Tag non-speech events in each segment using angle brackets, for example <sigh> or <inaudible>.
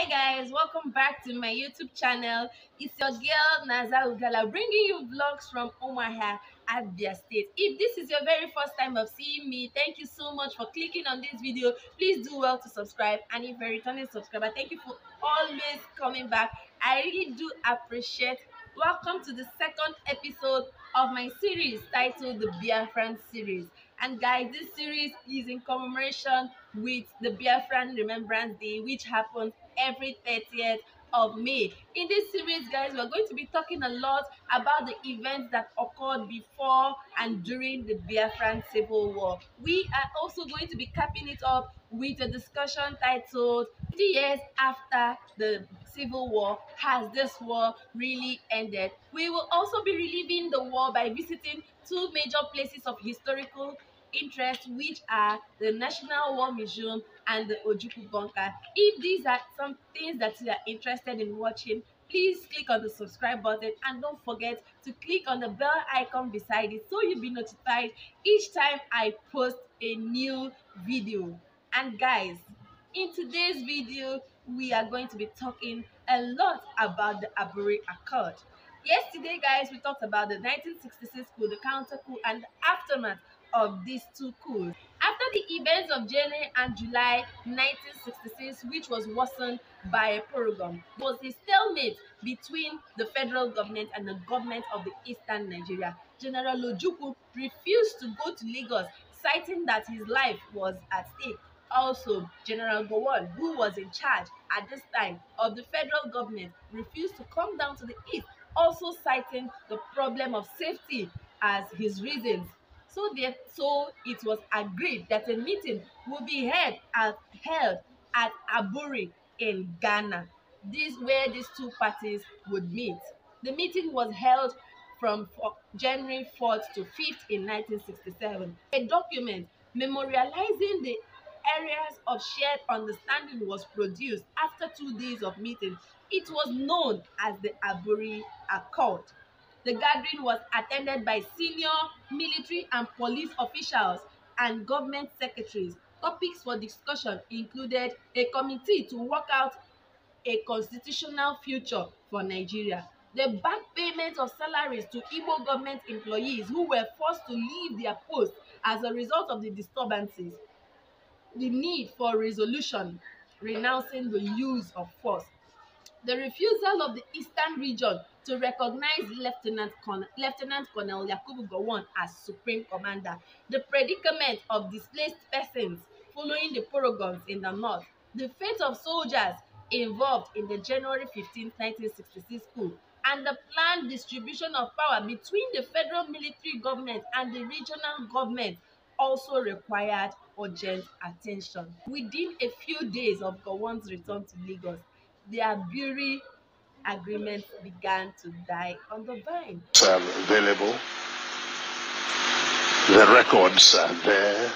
Hi guys, welcome back to my YouTube channel. It's your girl Naza Ugoala bringing you vlogs from Umuahia, Abia State. If this is your very first time of seeing me, thank you so much for clicking on this video. Please do well to subscribe and if you're a returning subscriber, thank you for always coming back. I really do appreciate. Welcome to the second episode of my series titled the Biafran series. And guys, this series is in commemoration with the Biafran Remembrance Day, which happens every 30th of May. In this series, guys, we're going to be talking a lot about the events that occurred before and during the Biafran Civil War. We are also going to be capping it up with a discussion titled 50 years after the Civil War, has this war really ended? We will also be reliving the war by visiting two major places of historical interest which are the National War Museum and the Ojukwu Bunker. If these are some things that you are interested in watching, please click on the subscribe button and don't forget to click on the bell icon beside it so you'll be notified each time I post a new video. And guys, in today's video, we are going to be talking a lot about the Aburi Accord. Yesterday, guys, we talked about the 1966 coup, the counter coup, and the aftermath of these two coups. After the events of January and July 1966, which was worsened by a pogrom, was a stalemate between the federal government and the government of the eastern Nigeria. General Ojukwu refused to go to Lagos, citing that his life was at stake. Also, General Gowon, who was in charge at this time of the federal government, refused to come down to the east, also citing the problem of safety as his reasons so, there, so it was agreed that a meeting would be held at, held at Aburi in Ghana. This where these two parties would meet. The meeting was held from January 4th to 5th in 1967. A document memorializing the areas of shared understanding was produced after two days of meeting. It was known as the Aburi Accord. The gathering was attended by senior military and police officials and government secretaries. Topics for discussion included a committee to work out a constitutional future for Nigeria, the back payment of salaries to Igbo government employees who were forced to leave their posts as a result of the disturbances, the need for resolution renouncing the use of force, the refusal of the eastern region to recognize Lieutenant, Con Lieutenant Colonel Yakubu Gowon as Supreme Commander, the predicament of displaced persons following the pogroms in the north, the fate of soldiers involved in the January 15, 1966 coup, and the planned distribution of power between the federal military government and the regional government also required urgent attention. Within a few days of Gowon's return to Lagos, the Aburi agreement began to die on the vine. Are available. The records are there.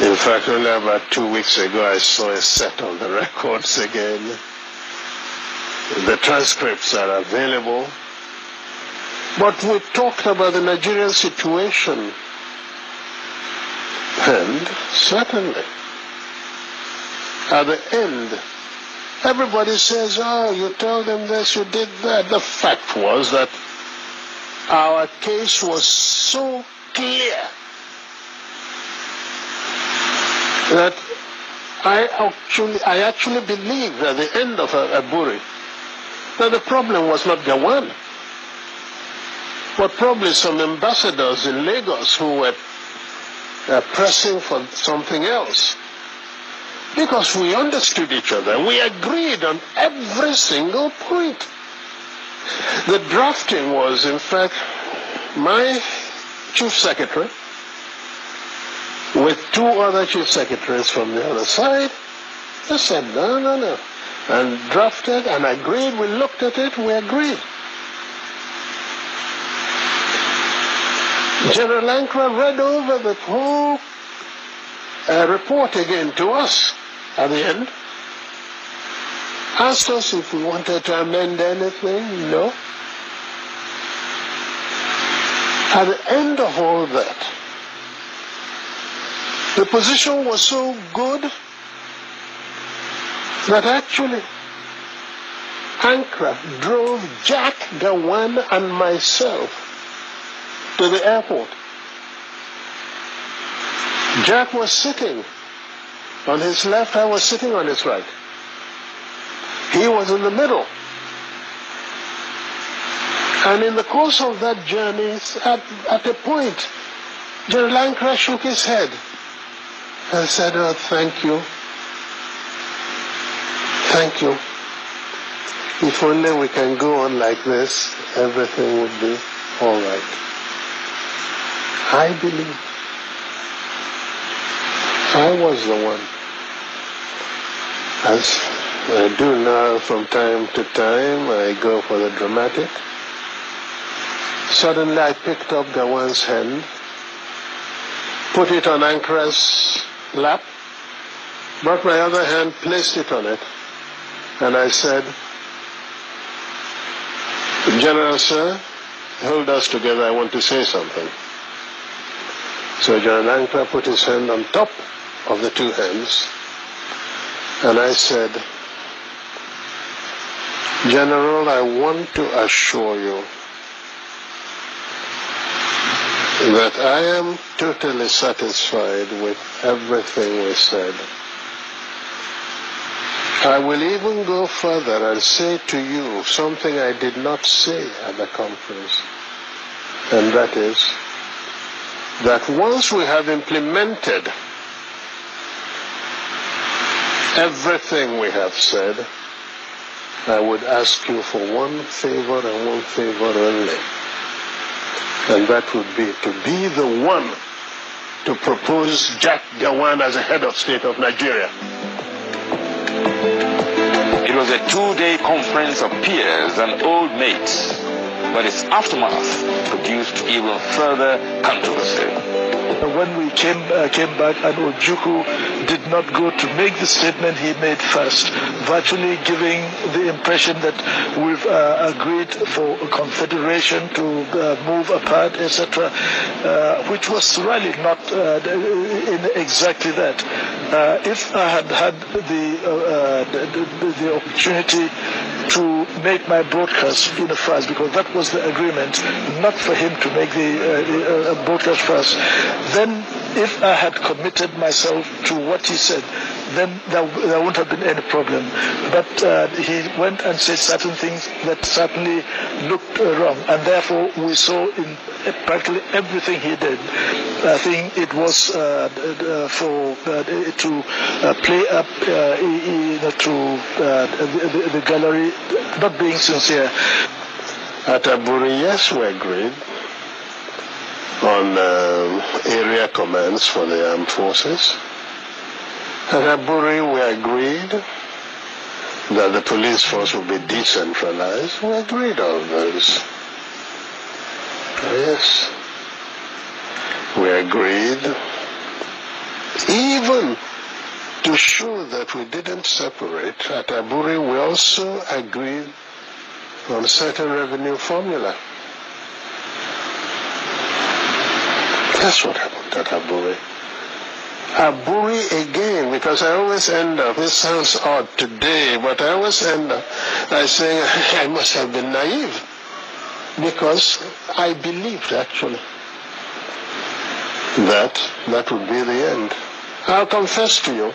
In fact, only about two weeks ago, I saw a set of the records again. The transcripts are available. But we talked about the Nigerian situation. And certainly, at the end, Everybody says, oh, you told them this, you did that. The fact was that our case was so clear that I actually, I actually believed at the end of Aburi that the problem was not Gowon, but probably some ambassadors in Lagos who were uh, pressing for something else because we understood each other. We agreed on every single point. The drafting was, in fact, my chief secretary with two other chief secretaries from the other side. They said, no, no, no. And drafted and agreed. We looked at it, we agreed. General Ankrah read over the whole uh, report again to us at the end. Asked us if we wanted to amend anything. No. At the end of all that, the position was so good that actually Ankrah drove Jack Gowon and myself to the airport. Jack was sitting on his left, I was sitting on his right. He was in the middle. And in the course of that journey, at, at a point, General Ankrah shook his head and said, oh, thank you. Thank you. If only we can go on like this, everything would be all right. I believe I was the one. As I do now from time to time, I go for the dramatic. Suddenly I picked up Gowon's hand, put it on Ankrah's lap, brought my other hand, placed it on it, and I said, General, sir, hold us together. I want to say something. So General Ankrah put his hand on top of the two hands, and I said, General, I want to assure you that I am totally satisfied with everything we said. I will even go further and say to you something I did not say at the conference, and that is that once we have implemented everything we have said, I would ask you for one favor and one favor only, and that would be to be the one to propose Jack Gowon as a head of state of Nigeria. It was a two-day conference of peers and old mates, but its aftermath produced even further controversy when we came uh, came back and Ojukwu did not go to make the statement he made first, virtually giving the impression that we've uh, agreed for a confederation to uh, move apart, etc., uh, which was really not uh, in exactly that. Uh, if I had had the, the, the opportunity to make my broadcast in because that was the agreement, not for him to make the, uh, uh, broadcast first. Then, if I had committed myself to what he said, then there, there wouldn't have been any problem. But uh, he went and said certain things that certainly looked uh, wrong, and therefore we saw in practically everything he did. I think it was uh, uh for uh, to play up to the, the, gallery, not being sincere. At Aburi, yes, we agreed on area commands for the armed forces. At Aburi, we agreed that the police force would be decentralized. We agreed on those. Yes. We agreed. Even to show that we didn't separate, at Aburi we also agreed on a certain revenue formula. That's what happened at Aburi. Aburi again, because I always end up, this sounds odd today, but I always end up by saying <laughs> I must have been naive because I believed actually that that would be the end. I'll confess to you,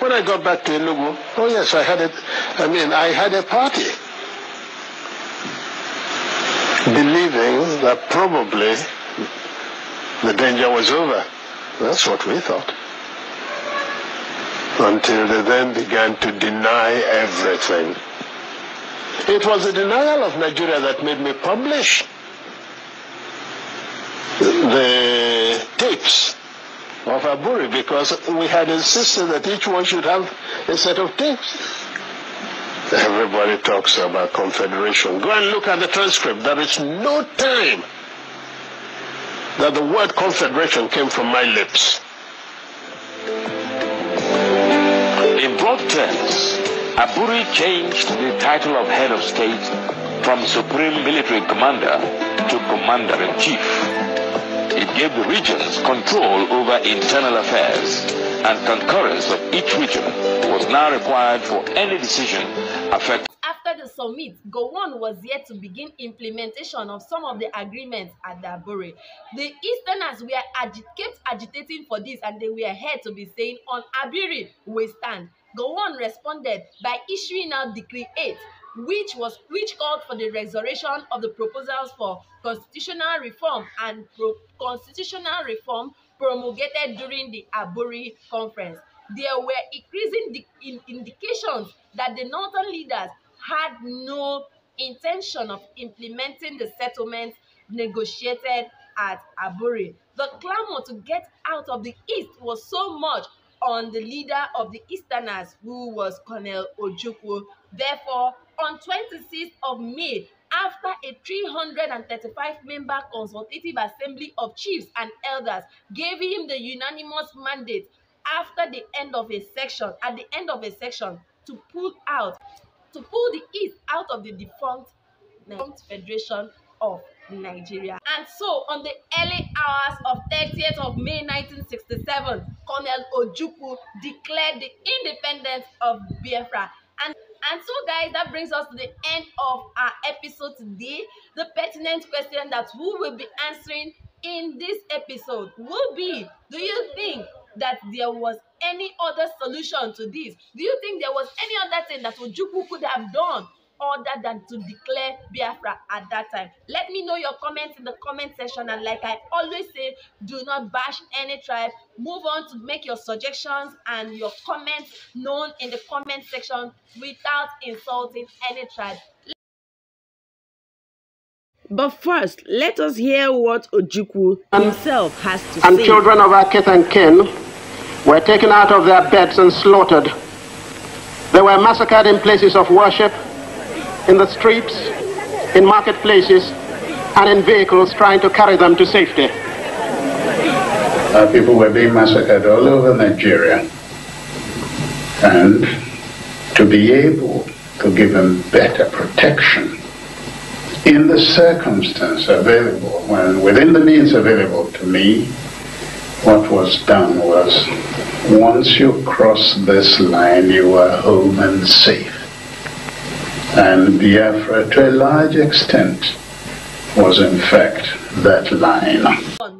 when I got back to Enugu, oh yes, I had it. I mean, I had a party, believing that probably the danger was over. That's what we thought. Until they then began to deny everything. It was the denial of Nigeria that made me publish the tapes of Aburi because we had insisted that each one should have a set of tapes. Everybody talks about confederation. Go and look at the transcript. There is no time that the word confederation came from my lips. In broad terms, Aburi changed the title of head of state from Supreme Military Commander to Commander-in-Chief. It gave the regions control over internal affairs and concurrence of each region was now required for any decision affecting after the summit, Gowon was yet to begin implementation of some of the agreements at Dabore. The Easterners were agi kept agitating for this and they were here to be saying, on Abiri, we stand. Gowon responded by issuing out Decree 8, which was which called for the resurrection of the proposals for constitutional reform and pro constitutional reform promulgated during the Aburi conference. There were increasing in indications that the northern leaders had no intention of implementing the settlement negotiated at Aburi. The clamor to get out of the east was so much on the leader of the Easterners, who was Colonel Ojukwu. Therefore, on 26th of May, after a 335-member consultative assembly of chiefs and elders gave him the unanimous mandate after the end of a section, at the end of a section, to pull out to pull the East out of the defunct Federation of Nigeria. And so, on the early hours of 30th of May 1967, Colonel Ojukwu declared the independence of Biafra. And, and so, guys, that brings us to the end of our episode today. The pertinent question that we will be answering in this episode will be, do you think that there was any other solution to this? Do you think there was any other thing that Ojukwu could have done other than to declare Biafra at that time? Let me know your comments in the comment section. And like I always say, do not bash any tribe. Move on to make your suggestions and your comments known in the comment section without insulting any tribe. But first, let us hear what Ojukwu himself has to and say. And children of our kith and kin were taken out of their beds and slaughtered. They were massacred in places of worship, in the streets, in marketplaces, and in vehicles trying to carry them to safety. People were being massacred all over Nigeria. And to be able to give them better protection in the circumstance available, when within the means available to me, what was done was once you cross this line, you are home and safe. And Biafra, to a large extent, was in fact that line.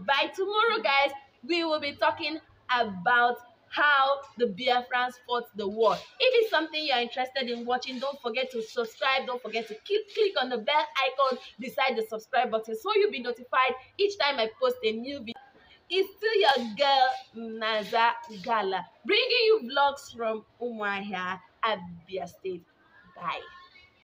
By tomorrow, guys, we will be talking about how the Biafrans fought the war. If it's something you're interested in watching, don't forget to subscribe. Don't forget to keep click on the bell icon beside the subscribe button so you'll be notified each time I post a new video. It's still your girl Naza Ugoala bringing you vlogs from Umuahia, Abia State. Bye.